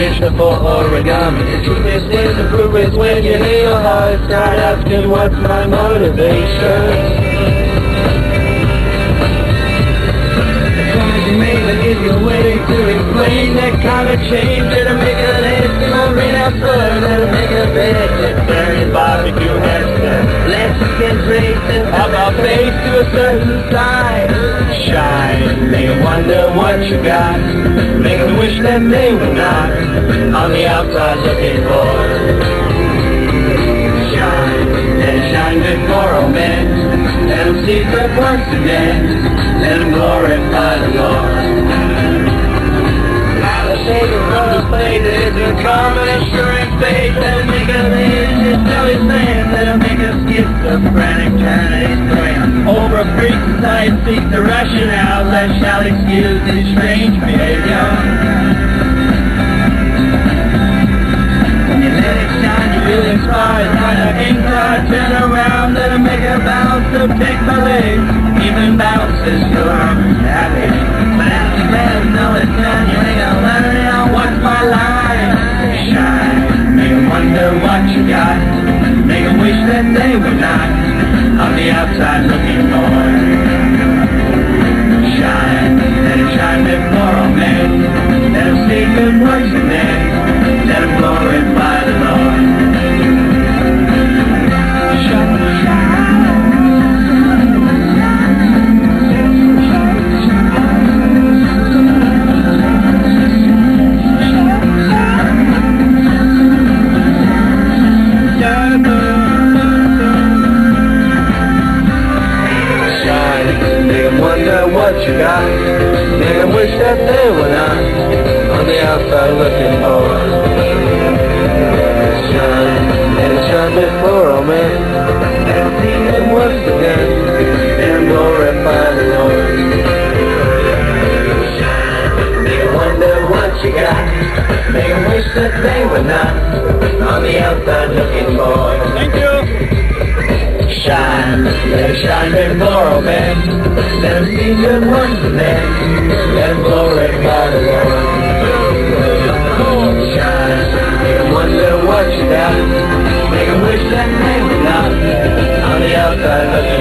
For origami. The truth is, is the proof is when you lay your heart, start asking what's my motivation. You're waiting to explain that kind of change That'll make a list in my rain outside That'll make a bed That's burning barbecue headset Lexicon traces of our face to a certain side what you got. Make them wish that they were not. On the outside looking for Shine, and shine before all men. Let them see good works again Let them glorify the Lord. Savior from the slave that is a common assuring faith that'll make a live tell his man that'll make us schizophrenic turn his brain over a free society seek the rationale that shall excuse his strange behavior. When you let it shine you will inspire by the inside turn around that'll make a bounce to pick my legs even bounces to happy got. Make them wish that they were not on the outside looking for. What got. Man, I wish that they were not on the outside looking for. Shine, and shine before all men. And see them once again, and glorify the Lord. They wonder what you got. Them wish that they were not on the outside looking for. Let it shine before all men. Let them see good in them. Let them glorify the Lord. Shine, make them wonder what you got. Make wish that they were not on the outside